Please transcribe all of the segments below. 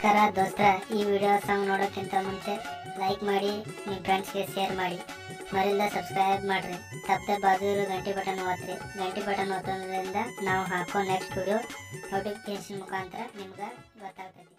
ನಮಸ್ಕಾರ ದೋಸ್ತ, ಈ ವಿಡಿಯೋ ಸಾಂಗ್ ನೋಡೋಕ್ಕಿಂತ ಮುಂಚೆ ಲೈಕ್ ಮಾಡಿ ನಿಮ್ಮ ಫ್ರೆಂಡ್ಸ್ಗೆ ಶೇರ್ ಮಾಡಿ. ಮರಿಂದ ಸಬ್ಸ್ಕ್ರೈಬ್ ಮಾಡ್ರಿ. ತಪ್ಪದೆ ಬಾಜು ಇರೋ ಗಂಟೆ ಬಟನ್ ಒತ್ತಿರಿ ಗಂಟೆ ಬಟನ್ ಒತ್ತೋದ್ರಿಂದ ನಾವು ಹಾಕೋ ನೆಕ್ಸ್ಟ್ ವಿಡಿಯೋ ನೋಟಿಫಿಕೇಶನ್ ಮುಖಾಂತರ ನಿಮ್ಗೆ ಗೊತ್ತಾಗ್ತೈತಿ.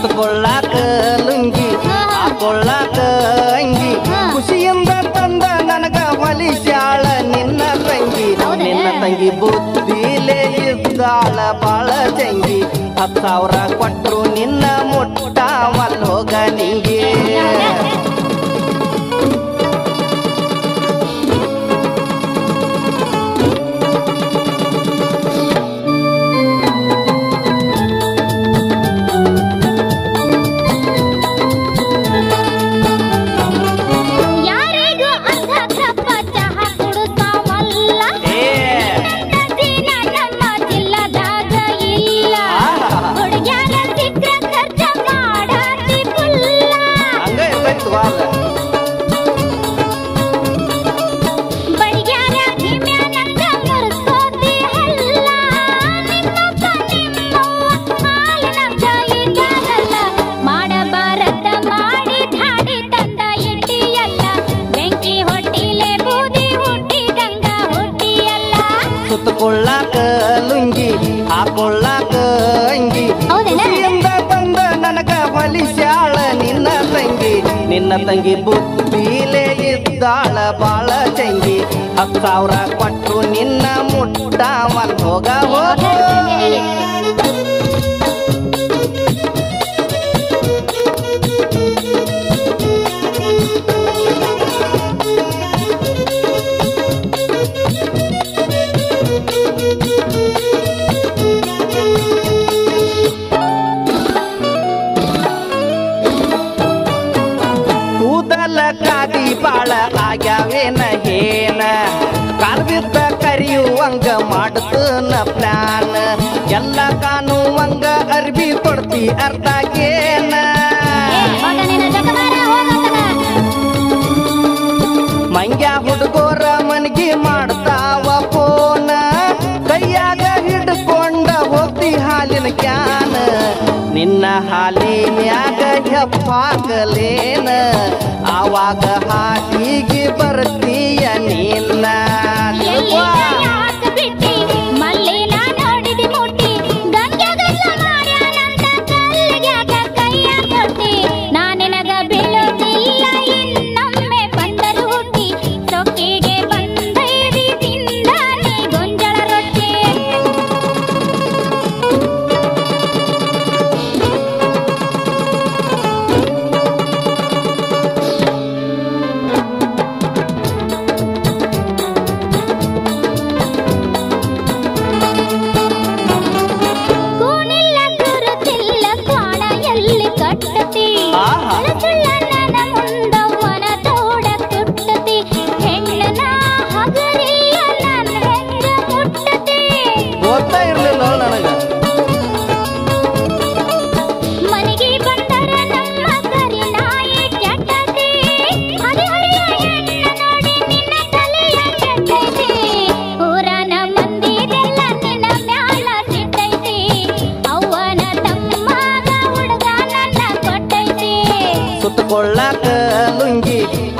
ರೊಟ್ಟಿ ಸುತ್ತಕೊಳ್ಳಾಕ ಲುಂಗಿ ಹಾಕೊಳ್ಳಾಕ ಅಂಗಿ ಹಾ. ಖುಷಿಯಿಂದ ತಂದ ನನಗ ಹೊಲಿಸ್ಯಾಳ ನಿನ್ನ ತಂಗಿ ಹೌದಾ? ನಿನ್ನ ತಂಗಿ ಬುದ್ಧಿಲೇ ಇದ್ದಾಳ ಬಾಳ ಚಂಗಿ ಹತ್ತು ಸಾವಿರ ಕೊಟ್ರು ನಿನ್ನ ಮುಟ್ಟ ಮಲ್ಲೋಗ ನಿಂಗೆ ತಂಗಿ ಬುದ್ಧಿಲೇ ಇದ್ದಾಳ ಬಾಳ ಚಂಗಿ ಹತ್ತು ಸಾವಿರ ಕೊಟ್ಟು ನಿನ್ನ ಮುಟ್ಟ ಹೋಗ ಹೋಗೋ. ಆಗ್ಯಾವೇನ ಹೇನ? ಕಾಲ್ಬಿದ್ದ ಕರಿಯುವಂಗ ಮಾಡ್ತನ ಪ್ಲಾನ್. ಎಲ್ಲ ಕಾಣುವಂಗ ಅರ್ಬಿ ಕೊಡ್ತಿ ಅರ್ಧಾಗೇನ ಮಂಗ್ಯ ಹುಡುಗೋರ ಮನಗಿ ಮಾಡ್ತಾವ ಫೋನ. ಕೈಯಾಗ ಹಿಡ್ಕೊಂಡ ಹೋಗ್ತಿ ಹಾಲಿನ ಕ್ಯಾನ. ನಿನ್ನ ಹಾಲಿನ್ಯಾಗ ಹೆಪ್ಪಾಗಲೇನ? ಆವಾಗ ಹಾದಿಗೆ ಬರ್ತೀಯ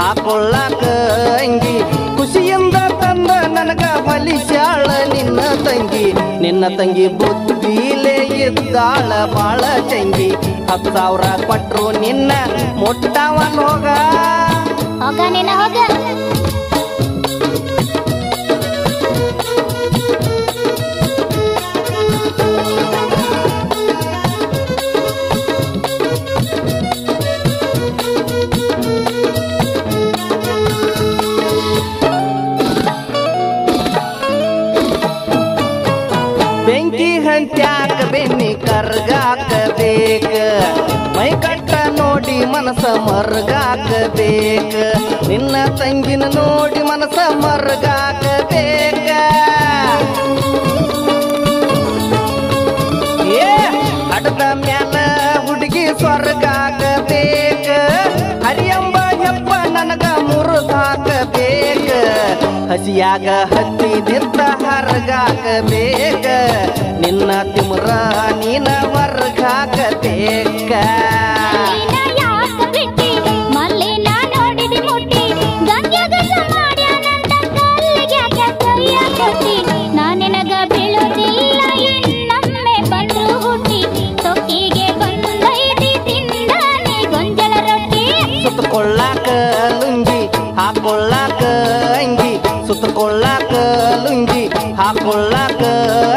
ಹಾಕೊಳ್ಳಾಕ ಅಂಗಿ. ಖುಷಿಯಿಂದ ತಂದ ನನಗ ಹೊಲಿಸ್ಯಾಳ ನಿನ್ನ ತಂಗಿ. ನಿನ್ನ ತಂಗಿ ಬುದ್ಧಿಲೇ ಇದ್ದಾಳ ಬಾಳ ಚಂಗಿ. ಹತ್ತು ಸಾವಿರ ಕೊಟ್ಟರು ನಿನ್ನ ಮುಟ್ಟವನ್ ಹೋಗ. ಹೋಗ ನಿನ್ನ ಹೋಗ. ಬೆನ್ನಿ ಕರ್ಗಾಕ ಬೇಕ? ಮೈ ಕಟ್ಟ ನೋಡಿ ಮನಸ ಮರ್ಗಾಕಬೇಕ ನಿನ್ನ ತಂಗಿನ ನೋಡಿ ಮನಸ ಮರ್ಗಾಕಬೇಕ ಏ ಅಡದ ಮ್ಯಾಲ ಹುಡುಗಿ ಸ್ವರ್ಗಾಕ ಬೇಕ? ಹರಿಯಂಬ ಹೆಪ್ಪ ನನಗ ಮುರಿದಾಕ ಬೇಕ? ಹಸಿಯಾಗ ಹತ್ತಿದಿದ್ದ ಹರ್ಗಾಕ ಬೇಕ? ನಿನ್ನ ತಿಮ್ರ ನೀನ ವರ್ಗಾಕ ಬೇಕ? ಸುತ್ತಕೊಳ್ಳಾಕ ಲುಂಗಿ ಹಾಕೊಳ್ಳಾಕ ಅಂಗಿ ಸುತ್ತಕೊಳ್ಳಾಕ ಲುಂಗಿ ಹಾಕೊಳ್ಳಾಕ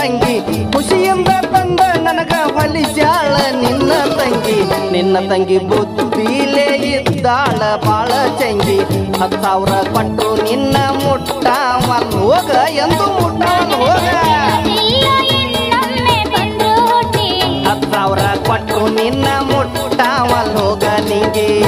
ಅಂಗಿ. ಖುಷಿಯಿಂದ ತಂದ ನನಗ ಹೊಲಿಸ್ಯಾಳ ನಿನ್ನ ತಂಗಿ. ನಿನ್ನ ತಂಗಿ ಬುದ್ಧಿಲೇ ಇದ್ದಾಳ ಬಾಳ ಚಂಗಿ. ಹತ್ತು ಸಾವಿರ ಕೊಟ್ಟು ನಿನ್ನ ಮುಟ್ಟ ಹೋಗ ಎಂದು ಮುಟ್ಟ ಹೋಗ. ಹತ್ತು ಸಾವಿರ ಕೊಟ್ಟು ನಿನ್ನ ಮುಟ್ಟ ಹೋಗ ನಿಂಗೆ.